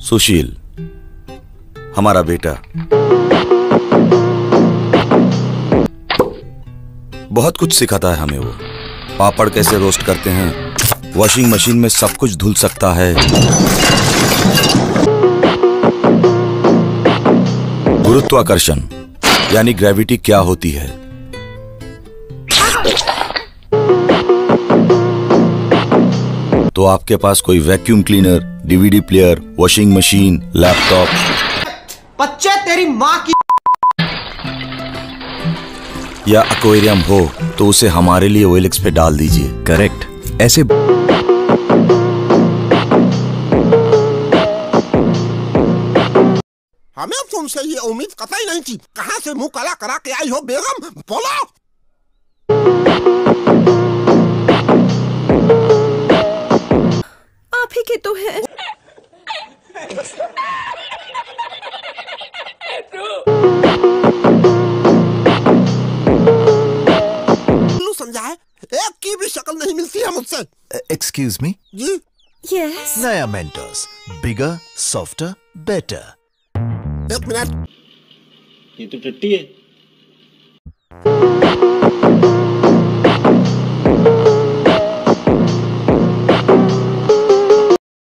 सुशील, हमारा बेटा। बहुत कुछ सिखाता है हमें वो। पापड़ कैसे रोस्ट करते हैं? वॉशिंग मशीन में सब कुछ धुल सकता है। गुरुत्वाकर्षण, यानी ग्रेविटी क्या होती है? तो आपके पास कोई vacuum cleaner DVD player washing machine laptop बच्चे तेरी माँ की या एक्वेरियम हो तो उसे हमारे लिए ओएलएक्स पे डाल दीजिए। करेक्ट ऐसे हमें तुमसे ये उम्मीद कतई नहीं थी। कहाँ से मुँह काला करा के आई हो बेगम? बोलो! के तो है। समझा है? एक की भी शक्ल नहीं मिलती है मुझसे। एक्सक्यूज मी जी? यस नया मेंटर्स बिगर सॉफ्टर बेटर एक मिनट। ये तो टट्टी है।